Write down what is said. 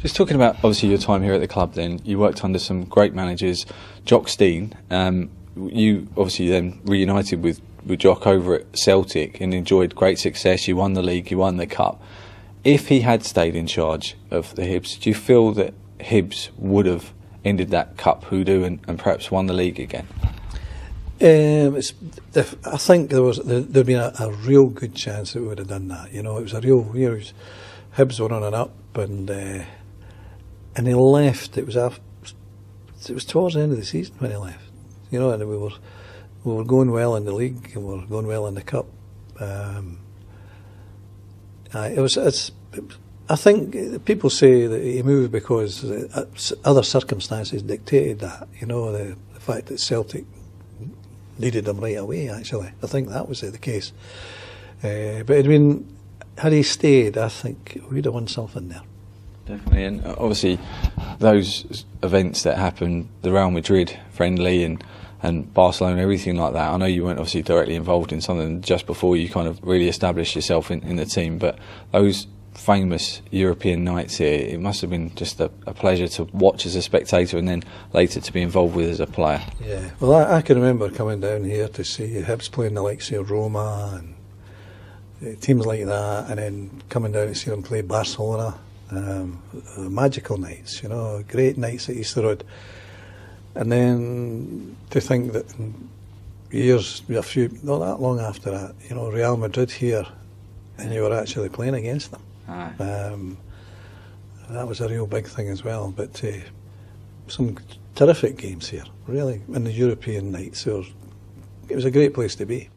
Just talking about obviously your time here at the club, then you worked under some great managers, Jock Stein. Um, you obviously then reunited with, with Jock over at Celtic and enjoyed great success. You won the league, you won the cup. If he had stayed in charge of the Hibs, do you feel that Hibs would have ended that cup hoodoo and, and perhaps won the league again? Um, I think there was there, would been a, a, real good chance that we would have done that. You know, it was a real. You know, Hibs were running up, and uh, and he left. It was after, it was towards the end of the season when he left. You know, and we were we were going well in the league and we were going well in the cup. Um, uh, it was it's. I think people say that he moved because uh, other circumstances dictated that. You know, the, the fact that Celtic needed him right away. Actually, I think that was the case. Uh, but I mean, had he stayed, I think we'd have won something there. Definitely, and uh, obviously those events that happened, the Real Madrid friendly and and Barcelona, everything like that. I know you weren't obviously directly involved in something just before you kind of really established yourself in, in the team, but those famous European nights here, it must have been just a, a, pleasure to watch as a spectator and then later to be involved with as a player. Yeah, well, I, I can remember coming down here to see Hibs playing the likes of Roma and uh, teams like that, and then coming down to see them play Barcelona. Um, magical nights, you know, great nights at Easter Road. And then to think that years, a few, not that long after that, you know, Real Madrid here, and you were actually playing against them. Um, that was a real big thing as well. But uh, some terrific games here, really, in the European nights. it was a great place to be.